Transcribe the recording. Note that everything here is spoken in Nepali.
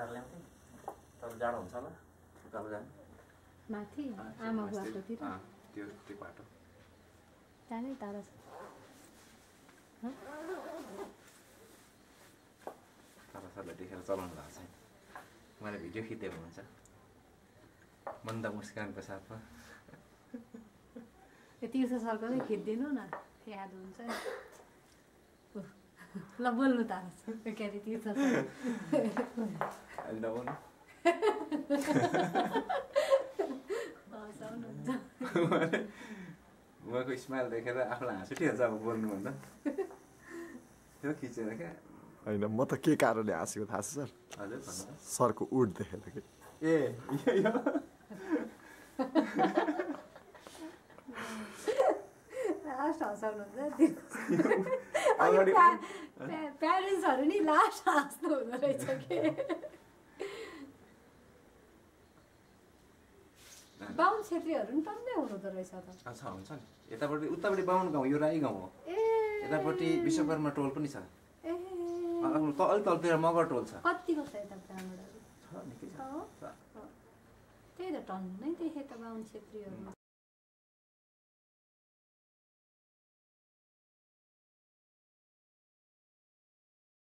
तल जाने माथि अँ, आमा मास्तिर। बुवाकोतिर अँ, त्यो त्यो बाटो। जानै टाढो छ। तर सरलाई देखेर चलाउनु भएको छैन। मैले भिडियो खिचेको हुन्छ मन्द मुस्कानको साथमा त्यो तिर्थ सरको चाहिँ खिचिदिनु न। याद हुन्छ। नि उफ, ल बोल्नु त के अरे उहाँको स्माइल देखेर आफूलाई हाँस उठिहाल्छ अब बोल्नुभन्दा। त्यो खिचेर क्या। होइन म त के कारणले हाँसेको थाहा छ सर? हजुर भन्नु सरको उड देखेर कि? ए यो यो लास्ट हँसाउनुहुन्छ प्यारेन्ट्सहरू नि लास्ट हाँस्नु हुँदो रहेछ कि? बाहुन छेत्रीहरू नि टन्नै हुनुहुँदो रहेछ त। छ हुन्छ नि। यतापट्टि उतापट्टि बाहुन गाउँ यो राई गाउँ हो? ए। यतापट्टि विश्वकर्मा टोल पनि छ। ए। अलिक तलतिर मगर टोल छ। कतिको छ यता ब्राह्मणहरू। त्यही त टन्नै देखेँ त बाहुन छेत्रीहरू।